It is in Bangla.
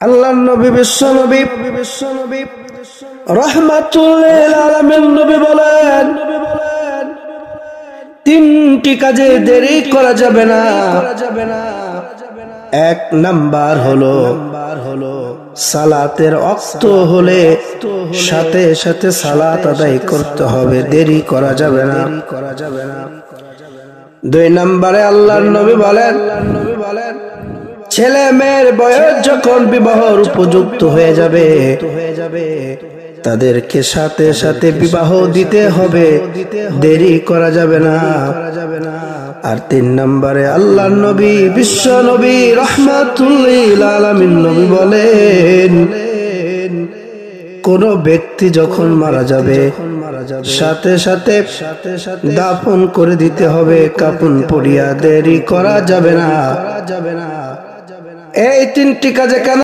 আল্লাহ নবী, বিশ্ব নবী বিশ্ব নবী রহমাতুল্লিল আলামিন নবী বলেন, তিনটি কাজে দেরি করা যাবে না। যাবে এক নাম্বার হলো সালাতের অক্ত হলে সাথে সাথে সালাত আদায় করতে হবে, দেরি করা যাবে না। করা যাবে না দুই নম্বরে আল্লাহর নবী বলেন নবী বলেন ছেলে মেয়ের বয়স যখন বিবাহর উপযুক্ত হয়ে যাবে, তাদেরকে সাথে সাথে বিবাহ দিতে হবে। দেরি করা যাবে না। আর তিন নম্বরে আল্লাহ নবী, বিশ্ব নবী রহমাতুল্লিল নবী বলেন, কোন ব্যক্তি যখন মারা যাবে, সাথে সাথে সাথে সাথে দাফন করে দিতে হবে, কাপন পড়িয়া দেরি করা যাবে না যাবে না। এই তিনটি কাজে কেন